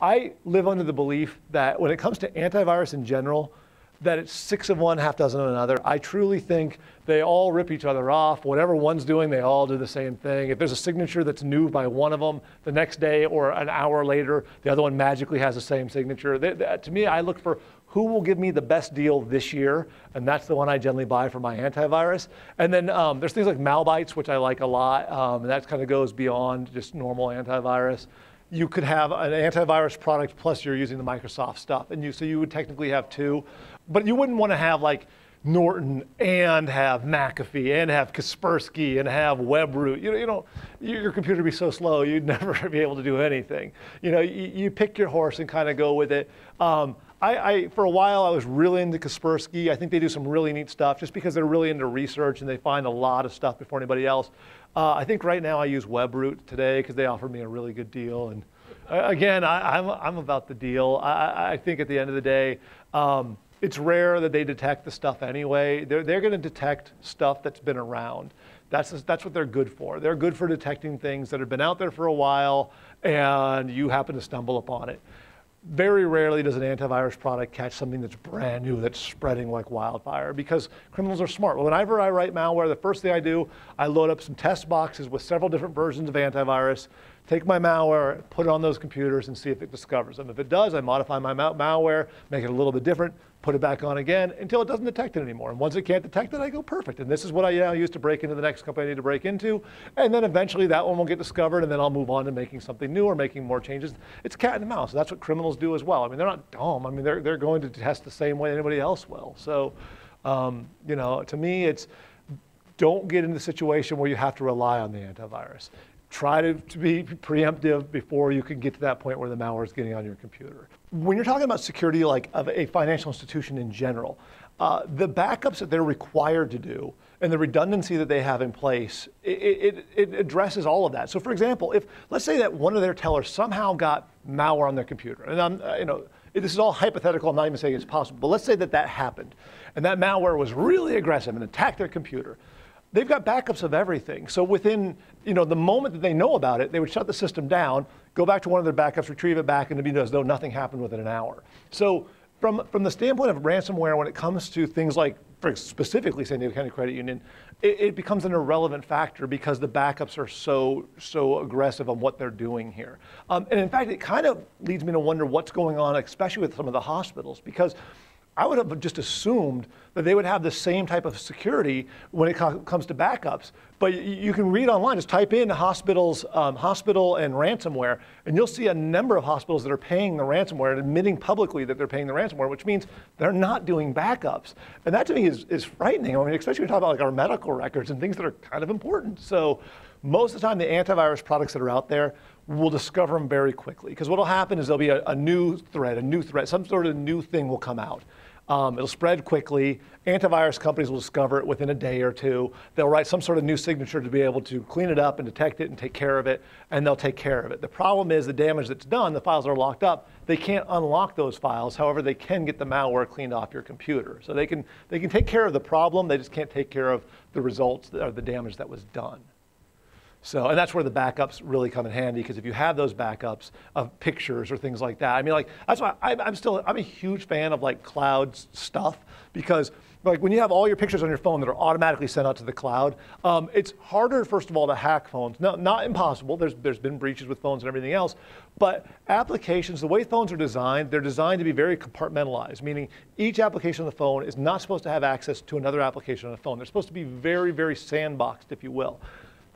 I live under the belief that when it comes to antivirus in general, that it's six of one, half dozen of another. I truly think they all rip each other off. Whatever one's doing, they all do the same thing. If there's a signature that's new by one of them, the next day or an hour later, the other one magically has the same signature. They, they, to me, I look for who will give me the best deal this year, and that's the one I generally buy for my antivirus. And then um, there's things like Malwarebytes, which I like a lot, um, and that kind of goes beyond just normal antivirus you could have an antivirus product plus you're using the Microsoft stuff. And you, so you would technically have two. But you wouldn't want to have like Norton and have McAfee and have Kaspersky and have WebRoot. You know, you know, your computer would be so slow you'd never be able to do anything. You know, you, you pick your horse and kind of go with it. Um, I, I, for a while, I was really into Kaspersky. I think they do some really neat stuff just because they're really into research and they find a lot of stuff before anybody else. Uh, I think right now I use WebRoot today because they offered me a really good deal. And uh, again, I, am I'm, I'm about the deal. I, I think at the end of the day, um, it's rare that they detect the stuff anyway. They're, they're going to detect stuff that's been around. That's, that's what they're good for. They're good for detecting things that have been out there for a while and you happen to stumble upon it. Very rarely does an antivirus product catch something that's brand new, that's spreading like wildfire, because criminals are smart. Whenever I write malware, the first thing I do, I load up some test boxes with several different versions of antivirus, take my malware, put it on those computers, and see if it discovers them. If it does, I modify my malware, make it a little bit different, put it back on again until it doesn't detect it anymore. And once it can't detect it, I go perfect. And this is what I now use to break into the next company I need to break into. And then eventually that one will get discovered and then I'll move on to making something new or making more changes. It's cat and mouse. That's what criminals do as well. I mean, they're not dumb. I mean, they're, they're going to test the same way anybody else will. So, um, you know, to me, it's don't get in the situation where you have to rely on the antivirus try to, to be preemptive before you can get to that point where the malware is getting on your computer. When you're talking about security like of a financial institution in general, uh, the backups that they're required to do and the redundancy that they have in place, it, it, it, addresses all of that. So for example, if let's say that one of their tellers somehow got malware on their computer, and I'm, uh, you know, this is all hypothetical, I'm not even saying it's possible, but let's say that that happened, and that malware was really aggressive and attacked their computer they've got backups of everything. So within, you know, the moment that they know about it, they would shut the system down, go back to one of their backups, retrieve it back, and it'd be as though nothing happened within an hour. So from, from the standpoint of ransomware, when it comes to things like, for specifically San Diego County Credit Union, it, it, becomes an irrelevant factor because the backups are so so aggressive on what they're doing here. Um, and in fact, it kind of leads me to wonder what's going on, especially with some of the hospitals, because I would have just assumed that they would have the same type of security when it co comes to backups. But you can read online, just type in hospitals, um, hospital and ransomware, and you'll see a number of hospitals that are paying the ransomware and admitting publicly that they're paying the ransomware, which means they're not doing backups. And that to me is, is frightening. I mean, especially when you talk about like our medical records and things that are kind of important. So most of the time, the antivirus products that are out there will discover them very quickly. Because what will happen is there'll be a, a new threat, a new threat, some sort of new thing will come out. Um, it'll spread quickly. Antivirus companies will discover it within a day or two. They'll write some sort of new signature to be able to clean it up and detect it and take care of it, and they'll take care of it. The problem is the damage that's done, the files are locked up. They can't unlock those files. However, they can get the malware cleaned off your computer. So they can, they can take care of the problem, they just can't take care of the results or the damage that was done. So, and that's where the backups really come in handy because if you have those backups of pictures or things like that, I mean, like that's why I, am still I'm a huge fan of like cloud stuff because like when you have all your pictures on your phone that are automatically sent out to the cloud, um, it's harder first of all to hack phones. No, not impossible. There's there's been breaches with phones and everything else, but applications, the way phones are designed, they're designed to be very compartmentalized, meaning each application on the phone is not supposed to have access to another application on the phone. They're supposed to be very very sandboxed, if you will.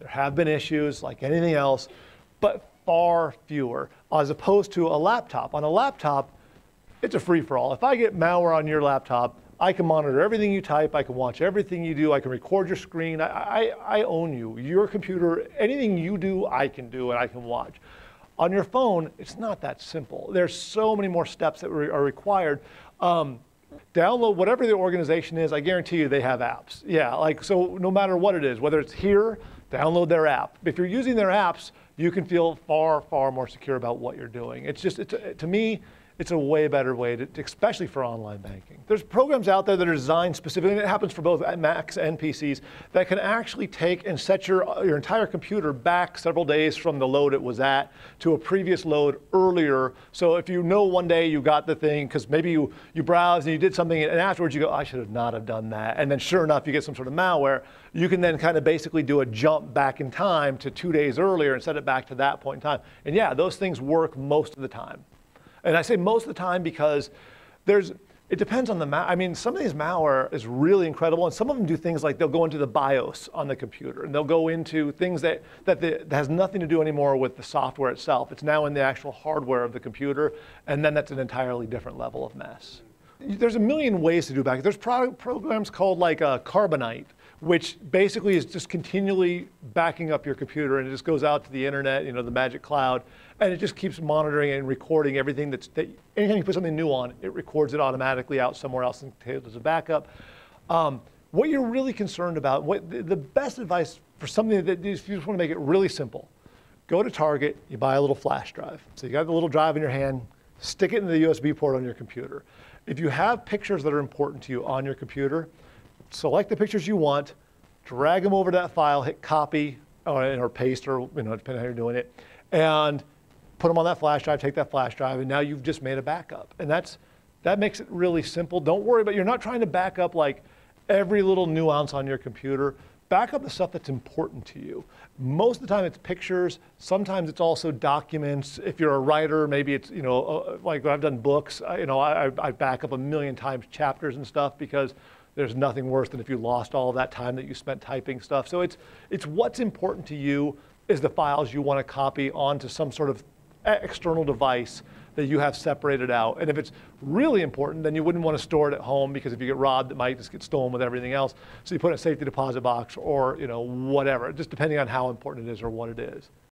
There have been issues like anything else, but far fewer, as opposed to a laptop. On a laptop, it's a free for all. If I get malware on your laptop, I can monitor everything you type, I can watch everything you do, I can record your screen, I, I, I own you. Your computer, anything you do, I can do and I can watch. On your phone, it's not that simple. There's so many more steps that are required. Um, download whatever the organization is, I guarantee you they have apps. Yeah, like, so no matter what it is, whether it's here, download their app. If you're using their apps, you can feel far, far more secure about what you're doing. It's just, it's, to me, it's a way better way, to, especially for online banking. There's programs out there that are designed specifically, and it happens for both uh, Macs and PCs, that can actually take and set your, uh, your entire computer back several days from the load it was at to a previous load earlier. So if you know one day you got the thing, because maybe you, you browse and you did something, and afterwards you go, I should have not have done that. And then sure enough, you get some sort of malware. You can then kind of basically do a jump back in time to two days earlier and set it back to that point in time. And yeah, those things work most of the time. And I say most of the time because there's, it depends on the. I mean, some of these malware is really incredible, and some of them do things like they'll go into the BIOS on the computer, and they'll go into things that that, the, that has nothing to do anymore with the software itself. It's now in the actual hardware of the computer, and then that's an entirely different level of mess. There's a million ways to do back. There's pro- programs called like uh, Carbonite, which basically is just continually backing up your computer, and it just goes out to the internet, you know, the magic cloud, and it just keeps monitoring and recording everything that's, that, anytime you put something new on, it records it automatically out somewhere else and as a backup. Um, what you're really concerned about, what the, the best advice for something that if you just want to make it really simple, go to Target, you buy a little flash drive. So you got the little drive in your hand, stick it in the USB port on your computer. If you have pictures that are important to you on your computer, select the pictures you want, drag them over to that file, hit copy or, or paste or you know, depending on how you're doing it, and put them on that flash drive, take that flash drive, and now you've just made a backup. And that's, that makes it really simple. Don't worry about, you're not trying to back up like every little nuance on your computer. Back up the stuff that's important to you. Most of the time it's pictures. Sometimes it's also documents. If you're a writer, maybe it's, you know, uh, like I've done books, you know, I, I back up a million times chapters and stuff because there's nothing worse than if you lost all of that time that you spent typing stuff. So it's, it's what's important to you is the files you want to copy onto some sort of external device that you have separated out. And if it's really important, then you wouldn't want to store it at home because if you get robbed, it might just get stolen with everything else. So you put it in a safety deposit box or you know whatever, just depending on how important it is or what it is.